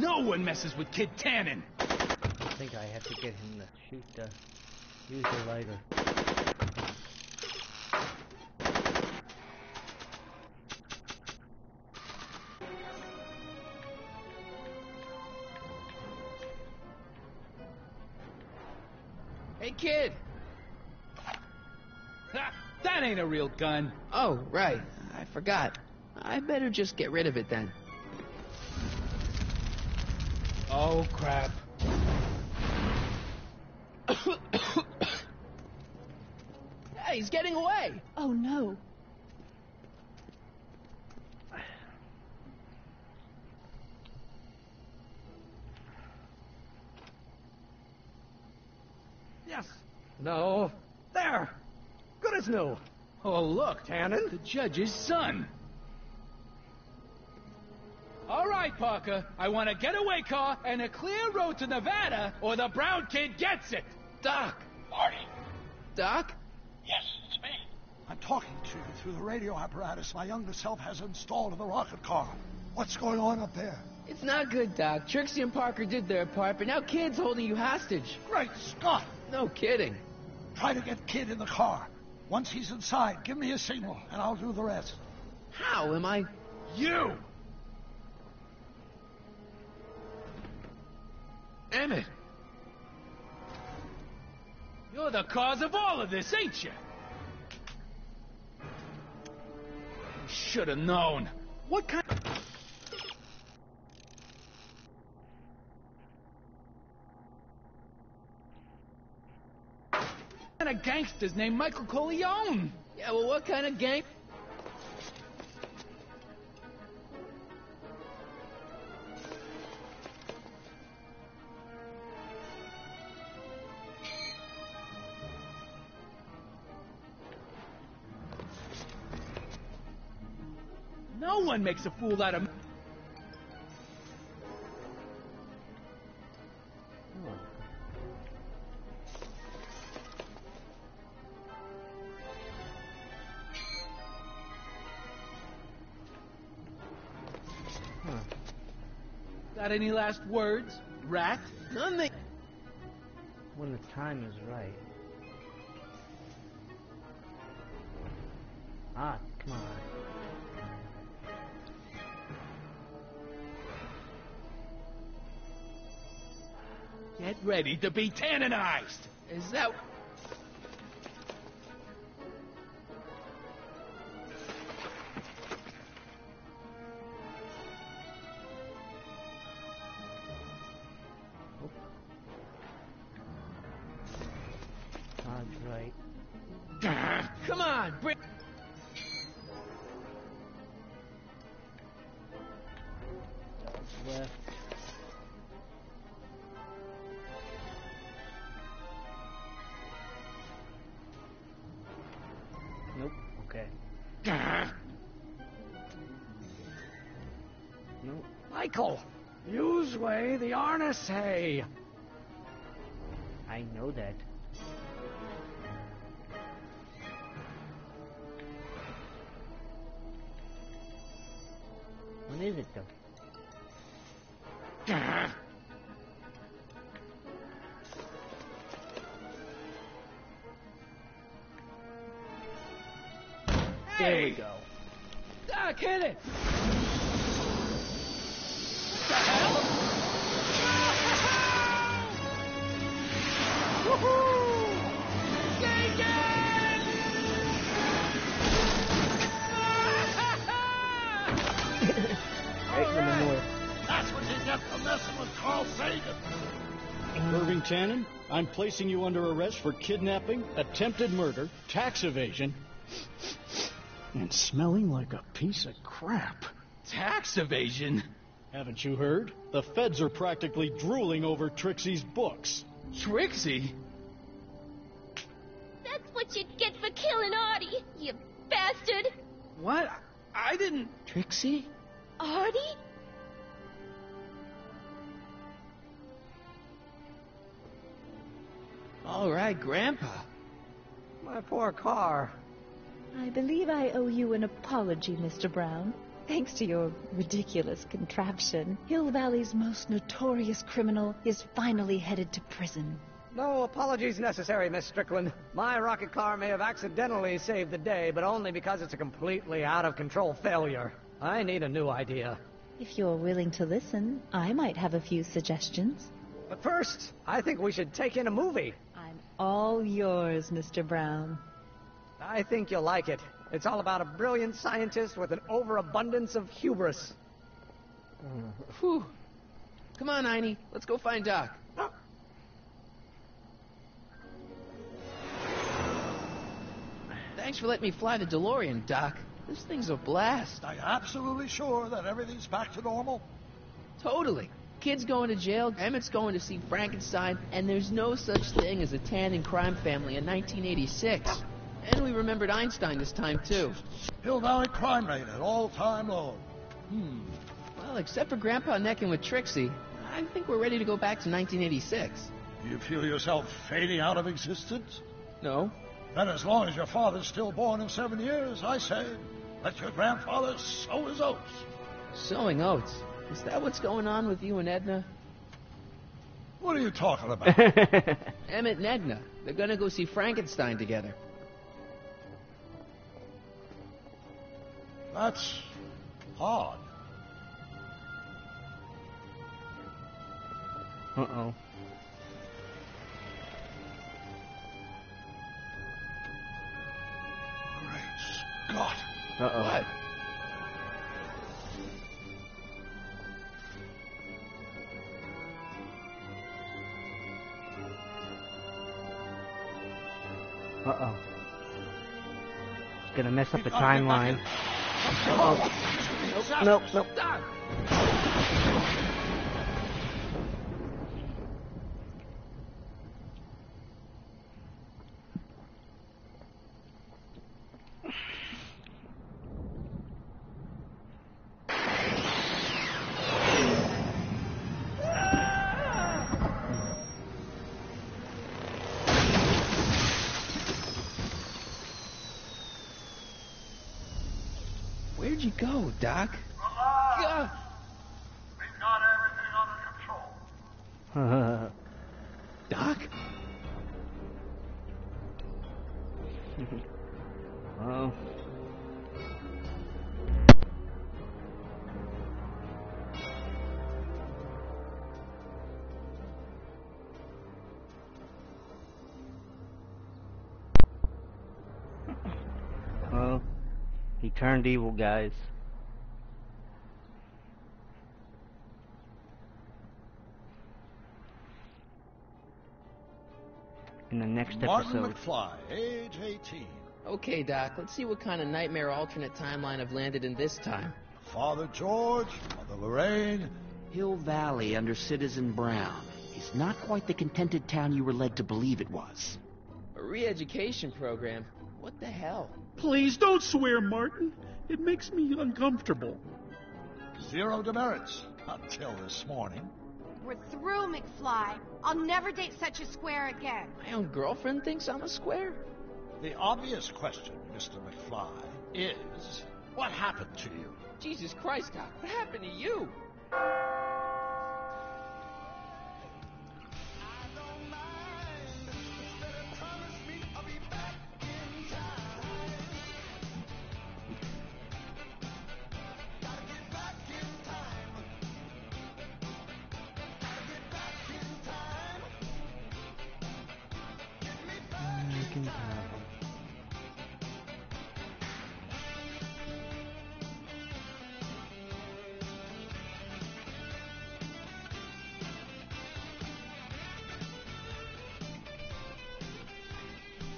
No one messes with Kid Tannen. I think I have to get him to shoot the... use the lighter. Hey, kid. Ha, that ain't a real gun. Oh, right. I forgot. I better just get rid of it then. Oh, crap. Hey, he's getting away! Oh no. Yes. No. There. Good as new. Oh, look. Tannen? The judge's son. All right, Parker. I want a getaway car and a clear road to Nevada, or the brown kid gets it. Doc! Marty. Doc? Yes, it's me. I'm talking to you through the radio apparatus my youngest self has installed in the rocket car. What's going on up there? It's not good, Doc. Trixie and Parker did their part, but now Kid's holding you hostage. Great Scott! No kidding. Try to get Kid in the car. Once he's inside, give me a signal, and I'll do the rest. How am I... You! Emmett! You're the cause of all of this, ain't you? Should have known. What kind kind of gangsters named Michael Corleone? Yeah, well, what kind of gang... one makes a fool out of me. Got any last words, rat? Nothing. When the time is right. Get ready to be tannenized. Is that... Come on, bring... Left. Michael, use way the harness hay. I know that. When is it though? There we go. Doc, hit it! That's what you messing with Carl Sagan. Irving Tannen, I'm placing you under arrest for kidnapping, attempted murder, tax evasion, and smelling like a piece of crap. Tax evasion? Haven't you heard? The feds are practically drooling over Trixie's books. Trixie? That's what you get for killing Artie, you bastard! What? I didn't. Trixie? Artie? All right, Grandpa. My poor car. I believe I owe you an apology, Mr. Brown. Thanks to your ridiculous contraption, Hill Valley's most notorious criminal is finally headed to prison. No apologies necessary, Miss Strickland. My rocket car may have accidentally saved the day, but only because it's a completely out of control failure. I need a new idea. If you're willing to listen, I might have a few suggestions. But first, I think we should take in a movie. I'm all yours, Mr. Brown. I think you'll like it. It's all about a brilliant scientist with an overabundance of hubris. Whew. Come on, Einie. Let's go find Doc. Oh. Thanks for letting me fly the DeLorean, Doc. This thing's a blast. Are you absolutely sure that everything's back to normal? Totally. Kid's going to jail, Emmett's going to see Frankenstein, and there's no such thing as a Tannen crime family in 1986. And we remembered Einstein this time, too. Hill Valley crime rate at all-time low. Hmm. Well, except for Grandpa necking with Trixie, I think we're ready to go back to 1986. Do you feel yourself fading out of existence? No. Then as long as your father's still born in seven years, I say, let your grandfather sow his oats. Sowing oats. Is that what's going on with you and Edna? What are you talking about? Emmett and Edna. They're gonna go see Frankenstein together. That's odd. Uh-oh. Great Scott. Uh-oh. What? Uh-oh. It's gonna mess up the timeline. in. Nope, nope. Doc! Where'd you go, Doc? Gah! We've got everything under control. Doc? Well, he turned evil, guys. In the next Martin episode. McFly, age 18. Okay, Doc, let's see what kind of nightmare alternate timeline I've landed in this time. Father George, Mother Lorraine. Hill Valley under Citizen Brown is not quite the contented town you were led to believe it was. A re-education program? What the hell? Please don't swear, Martin. It makes me uncomfortable. Zero demerits until this morning. We're through, McFly. I'll never date such a square again. My own girlfriend thinks I'm a square? The obvious question, Mr. McFly, is what happened to you? Jesus Christ, Doc, what happened to you?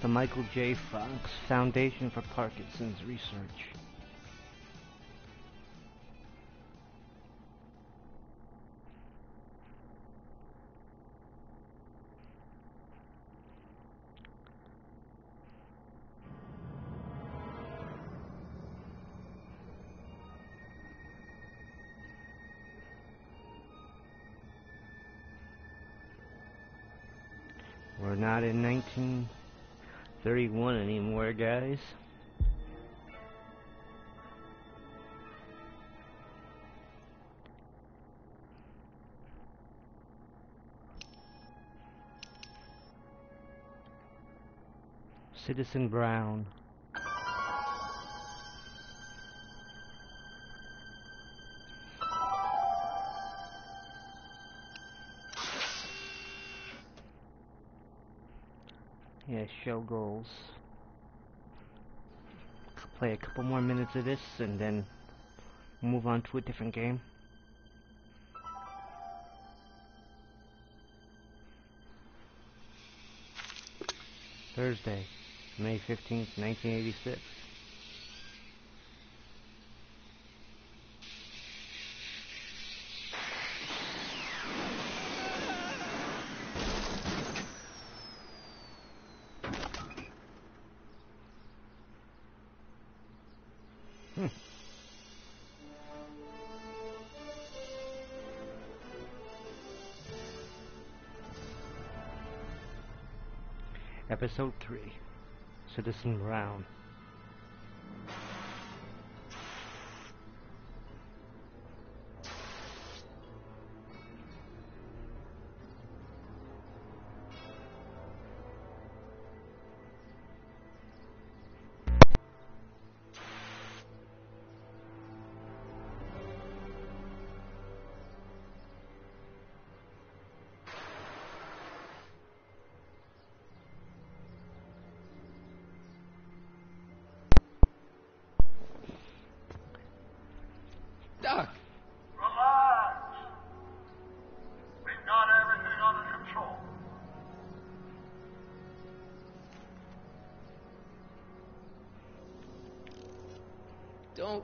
The Michael J. Fox Foundation for Parkinson's Research. We're not in 1931 anymore, guys. Citizen Brown. Yeah, show goals. Play a couple more minutes of this and then move on to a different game. Thursday, May 15th, 1986. Episode 3 Citizen Brown.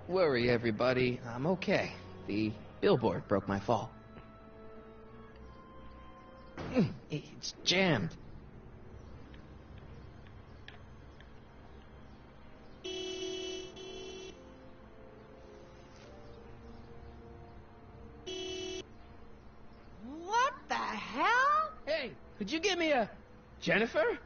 Worry, everybody. I'm okay. The billboard broke my fall. It's jammed. What the hell? Hey, could you give me a Jennifer?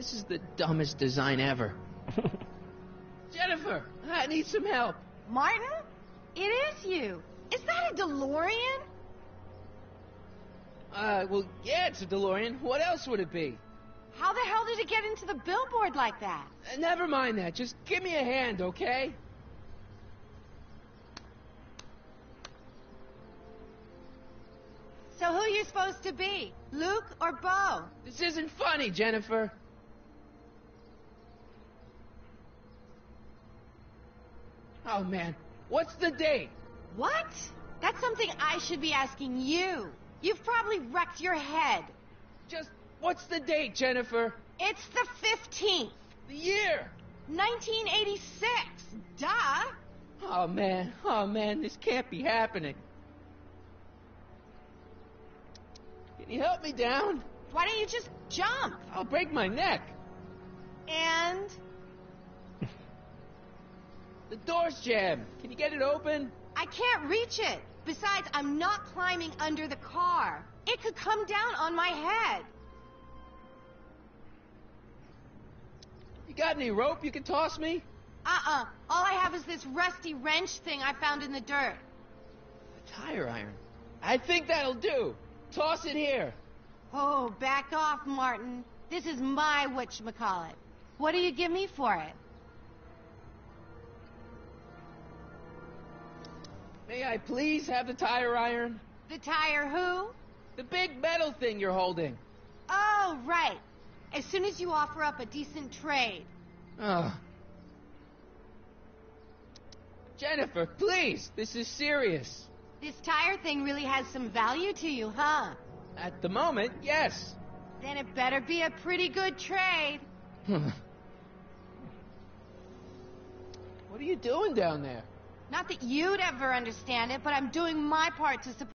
This is the dumbest design ever. Jennifer, I need some help. Martin? It is you. Is that a DeLorean? Uh, well, yeah, it's a DeLorean. What else would it be? How the hell did it get into the billboard like that? Uh, never mind that. Just give me a hand, okay? So who are you supposed to be? Luke or Bo? This isn't funny, Jennifer. Oh, man. What's the date? What? That's something I should be asking you. You've probably wrecked your head. Just what's the date, Jennifer? It's the 15th, The year. 1986. Duh. Oh, man. Oh, man. This can't be happening. Can you help me down? Why don't you just jump? I'll break my neck. And The door's jammed. Can you get it open? I can't reach it. Besides, I'm not climbing under the car. It could come down on my head. You got any rope you can toss me? Uh-uh. All I have is this rusty wrench thing I found in the dirt. A tire iron. I think that'll do. Toss it here. Oh, back off, Martin. This is my whatchamacallit. What do you give me for it? May I please have the tire iron? The tire who? The big metal thing you're holding. Oh, right. As soon as you offer up a decent trade. Oh. Jennifer, please. This is serious. This tire thing really has some value to you, huh? At the moment, yes. Then it better be a pretty good trade. what are you doing down there? Not that you'd ever understand it, but I'm doing my part to support.